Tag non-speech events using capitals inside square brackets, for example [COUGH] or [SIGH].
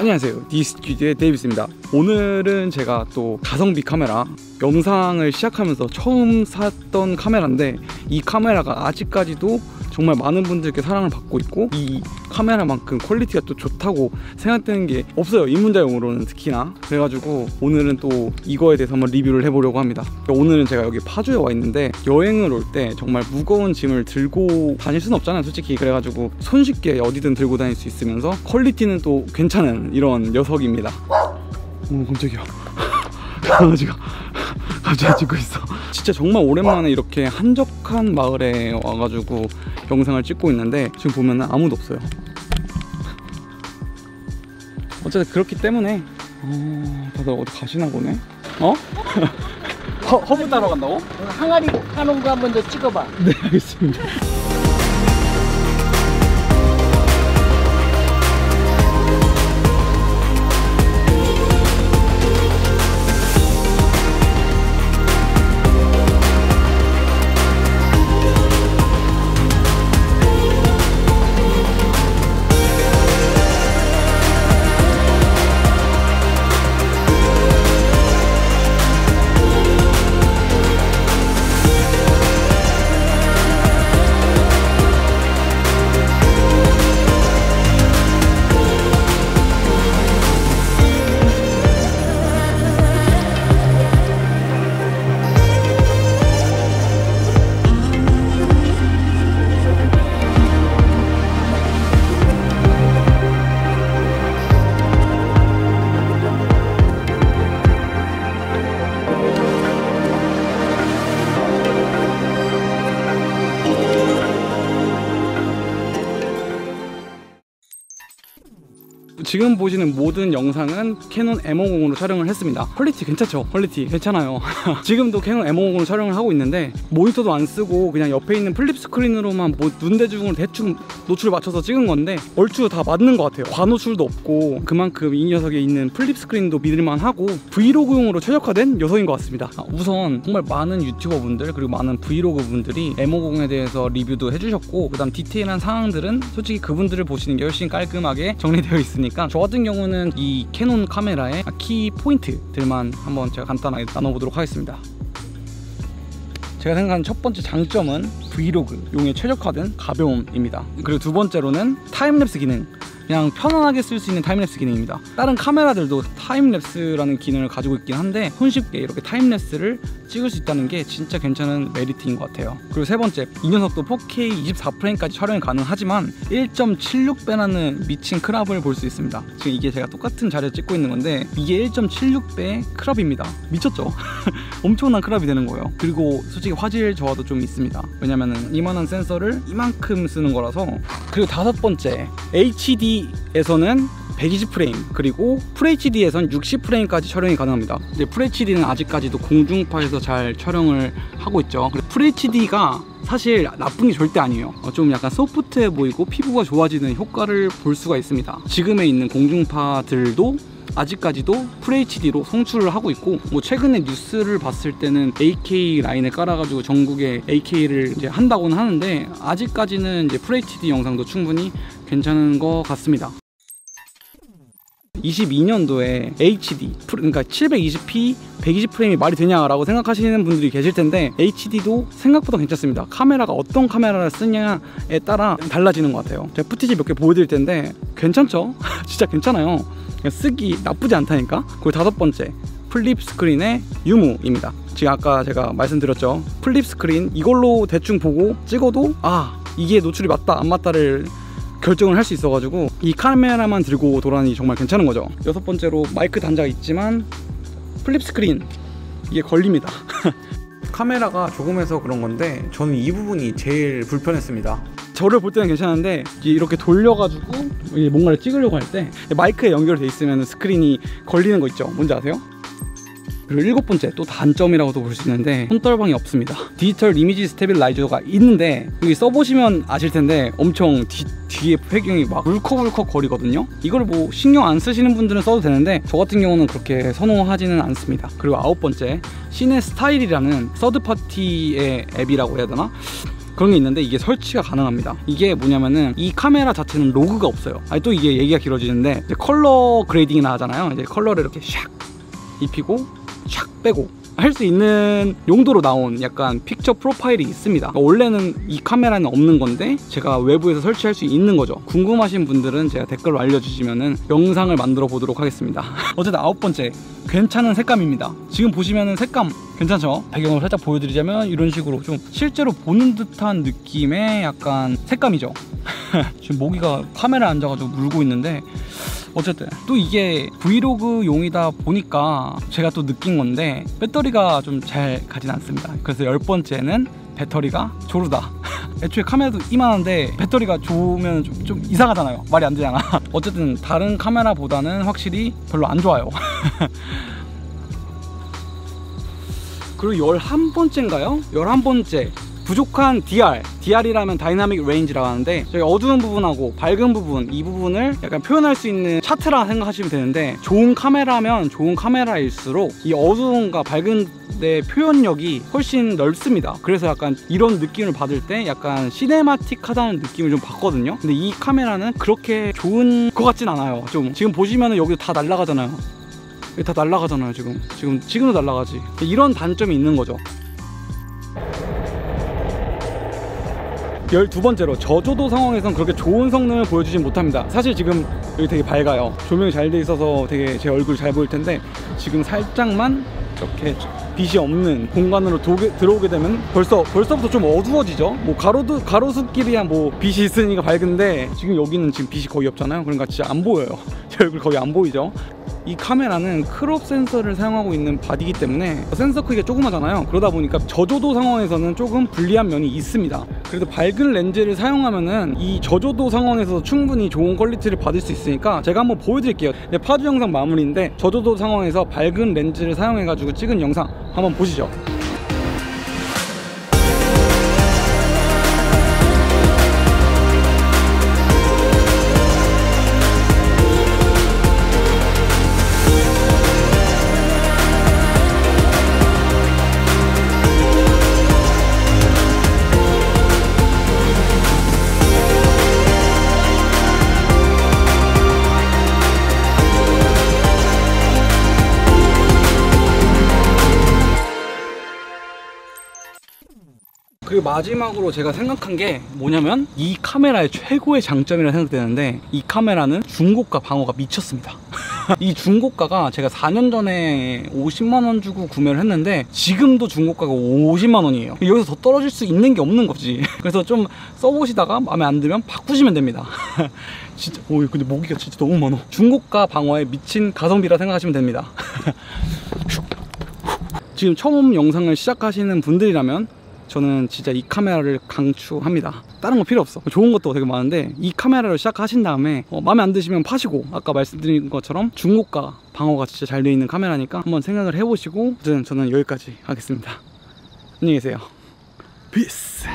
안녕하세요. 디스튜디오의 데이비스입니다. 오늘은 제가 또 가성비 카메라 영상을 시작하면서 처음 샀던 카메라인데 이 카메라가 아직까지도 정말 많은 분들께 사랑을 받고 있고 이 카메라만큼 quality가 또 좋다고 생각되는 게 없어요 입문자용으로는 특히나. 그래가지고 오늘은 또 이거에 대해서 한번 리뷰를 해보려고 합니다. 오늘은 제가 여기 파주에 와 있는데 여행을 올 때 정말 무거운 짐을 들고 다닐 수는 없잖아요 솔직히. 그래가지고 손쉽게 어디든 들고 다닐 수 있으면서 quality는 또 괜찮은 이런 녀석입니다. 오 깜짝이야. [LAUGHS] 강아지가 갑자기 짖고 있어 [LAUGHS] 진짜 정말 오랜만에 이렇게 한적한 마을에 와가지고 영상을 찍고 있는데 지금 보면 아무도 없어요 어쨌든 그렇기 때문에 어, 다들 어디 가시나 보네 어? [LAUGHS] 허, 허브 따러 간다고? 항아리 하는 거 한 번 더 찍어봐. 네 알겠습니다 지금 보시는 모든 영상은 캐논 M50으로 촬영을 했습니다. quality 괜찮죠? quality 괜찮아요. [LAUGHS] 지금도 캐논 M50으로 촬영을 하고 있는데 모니터도 안 쓰고 그냥 옆에 있는 flip screen으로만 뭐 눈대중으로 대충 노출을 맞춰서 찍은 건데 얼추 다 맞는 것 같아요. 과노출도 없고 그만큼 이 녀석에 있는 flip screen도 믿을만 하고 vlog용으로 최적화된 녀석인 것 같습니다. 아, 우선 정말 많은 유튜버 분들 그리고 많은 브이로그 분들이 M50에 대해서 리뷰도 해주셨고 그 다음 디테일한 상황들은 솔직히 그분들을 보시는 게 훨씬 깔끔하게 정리되어 있으니까 저 같은 경우는 이 캐논 카메라의 key point들만 한번 제가 간단하게 나눠보도록 하겠습니다. 제가 생각하는 첫 번째 장점은 브이로그 용에 최적화된 가벼움입니다. 그리고 두 번째로는 타임랩스 기능 그냥 편안하게 쓸 수 있는 타임랩스 기능입니다. 다른 카메라들도 time-lapse라는 기능을 가지고 있긴 한데 손쉽게 이렇게 time-lapse를 찍을 수 있다는 게 진짜 괜찮은 메리트인 것 같아요. 그리고 세 번째 이 녀석도 4K 24프레임까지 촬영이 가능하지만 1.76배라는 미친 crop을 볼 수 있습니다. 지금 이게 제가 똑같은 자리에 찍고 있는 건데 이게 1.76배 crop입니다. 미쳤죠? [LAUGHS] 엄청난 크랍이 되는 거예요. 그리고 솔직히 화질 저하도 좀 있습니다. 왜냐면은 이만한 센서를 이만큼 쓰는 거라서. 그리고 다섯 번째 HD에서는 120프레임 그리고 FHD에선 60프레임까지 촬영이 가능합니다. 근데 FHD는 아직까지도 공중파에서 잘 촬영을 하고 있죠. FHD가 사실 나쁜 게 절대 아니에요. 어, 좀 약간 소프트해 보이고 피부가 좋아지는 효과를 볼 수가 있습니다. 지금에 있는 공중파들도 아직까지도 FHD로 송출을 하고 있고 뭐 최근에 뉴스를 봤을 때는 8K 라인을 깔아가지고 전국에 8K를 이제 한다고는 하는데 아직까지는 이제 FHD 영상도 충분히 괜찮은 것 같습니다. 22년도에 HD 그러니까 720p 120프레임이 말이 되냐라고 생각하시는 분들이 계실 텐데 HD도 생각보다 괜찮습니다. 카메라가 어떤 카메라를 쓰냐에 따라 달라지는 것 같아요. 제가 footage 몇 개 보여드릴 텐데 괜찮죠? [LAUGHS] 진짜 괜찮아요. 쓰기 나쁘지 않다니까? 그리고 다섯 번째 flip screen의 유무입니다. 지금 아까 제가 말씀드렸죠. flip screen 이걸로 대충 보고 찍어도 아 이게 노출이 맞다 안 맞다를 결정을 할 수 있어가지고 이 카메라만 들고 돌아다니 정말 괜찮은 거죠. 여섯 번째로 마이크 단자가 있지만 flip screen 이게 걸립니다. [LAUGHS] 카메라가 조금해서 그런 건데 저는 이 부분이 제일 불편했습니다. 저를 볼 때는 괜찮은데 이렇게 돌려가지고 뭔가를 찍으려고 할 때 마이크에 연결돼 있으면 스크린이 걸리는 거 있죠. 뭔지 아세요? 그리고 일곱 번째 또 단점이라고도 볼 수 있는데 손떨방이 없습니다. digital image stabilizer가 있는데 여기 써보시면 아실 텐데 엄청 뒤, 뒤에 배경이 막 울컥울컥 거리거든요. 이걸 뭐 신경 안 쓰시는 분들은 써도 되는데 저 같은 경우는 그렇게 선호하지는 않습니다. 그리고 아홉 번째 CineStyle이라는 third party의 앱이라고 해야 되나? 그런 게 있는데 이게 설치가 가능합니다. 이게 뭐냐면은 이 카메라 자체는 log가 없어요. 아니 또 이게 얘기가 길어지는데 color grading이 나잖아요. 이제 컬러를 이렇게 샥 입히고 샥 빼고 할 수 있는 용도로 나온 약간 picture profile이 있습니다. 그러니까 원래는 이 카메라는 없는 건데 제가 외부에서 설치할 수 있는 거죠. 궁금하신 분들은 제가 댓글로 알려주시면은 영상을 만들어 보도록 하겠습니다. [LAUGHS] 어쨌든 아홉 번째 괜찮은 색감입니다. 지금 보시면은 색감 괜찮죠? 배경을 살짝 보여드리자면 이런 식으로 좀 실제로 보는 듯한 느낌의 약간 색감이죠. [LAUGHS] 지금 모기가 카메라 에 앉아가지고 물고 있는데 어쨌든 또 이게 브이로그 용이다 보니까 제가 또 느낀 건데 배터리가 좀 잘 가진 않습니다. 그래서 열 번째는 배터리가 조르다. [LAUGHS] 애초에 카메라도 이만한데 배터리가 좋으면 좀, 좀 이상하잖아요. 말이 안 되잖아. [LAUGHS] 어쨌든 다른 카메라보다는 확실히 별로 안 좋아요. [LAUGHS] 그리고 11번째인가요? 11번째 부족한 DR DR이라면 dynamic range라고 하는데 저희 어두운 부분하고 밝은 부분 이 부분을 약간 표현할 수 있는 차트라 생각하시면 되는데 좋은 카메라면 좋은 카메라일수록 이 어두움과 밝은 데 표현력이 훨씬 넓습니다. 그래서 약간 이런 느낌을 받을 때 약간 cinematic하다는 느낌을 좀 받거든요. 근데 이 카메라는 그렇게 좋은 것 같진 않아요. 좀 지금 보시면은 여기 다 날아가잖아요. 다 날아가잖아요 지금. 지금 지금도 날아가지. 이런 단점이 있는 거죠 12번째로 저조도 상황에선 그렇게 좋은 성능을 보여주지 못합니다. 사실 지금 여기 되게 밝아요. 조명이 잘 돼 있어서 되게 제 얼굴 잘 보일 텐데 지금 살짝만 이렇게 빛이 없는 공간으로 도게, 들어오게 되면 벌써 벌써부터 좀 어두워지죠? 뭐 가로도 가로수길이야 뭐 빛이 있으니까 밝은데 지금 여기는 지금 빛이 거의 없잖아요. 그러니까 진짜 안 보여요. [LAUGHS] 제 얼굴 거의 안 보이죠 이 카메라는 crop sensor를 사용하고 있는 body이기 때문에 센서 크기가 조그마잖아요. 그러다 보니까 저조도 상황에서는 조금 불리한 면이 있습니다. 그래도 밝은 렌즈를 사용하면은 이 저조도 상황에서 충분히 좋은 quality를 받을 수 있으니까 제가 한번 보여드릴게요. 네, 파주 영상 마무리인데 저조도 상황에서 밝은 렌즈를 사용해 가지고 찍은 영상 한번 보시죠 그리고 마지막으로 제가 생각한 게 뭐냐면 이 카메라의 최고의 장점이라 생각되는데 이 카메라는 중고가 방어가 미쳤습니다. [LAUGHS] 이 중고가가 제가 4년 전에 50만 원 주고 구매를 했는데 지금도 중고가가 50만 원이에요. 여기서 더 떨어질 수 있는 게 없는 거지. [LAUGHS] 그래서 좀 써보시다가 마음에 안 들면 바꾸시면 됩니다. [LAUGHS] 진짜 오 근데 모기가 진짜 너무 많아. 중고가 방어에 미친 가성비라 생각하시면 됩니다. 지금 처음 영상을 시작하시는 분들이라면 저는 진짜 이 카메라를 강추합니다. 다른 거 필요 없어. 좋은 것도 되게 많은데 이 카메라로 시작하신 다음에 어, 마음에 안 드시면 파시고 아까 말씀드린 것처럼 중고가 방어가 진짜 잘 되어 있는 카메라니까 한번 생각을 해보시고 어쨌든 저는 여기까지 하겠습니다. 안녕히 계세요. 피스.